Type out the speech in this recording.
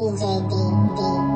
DJ D D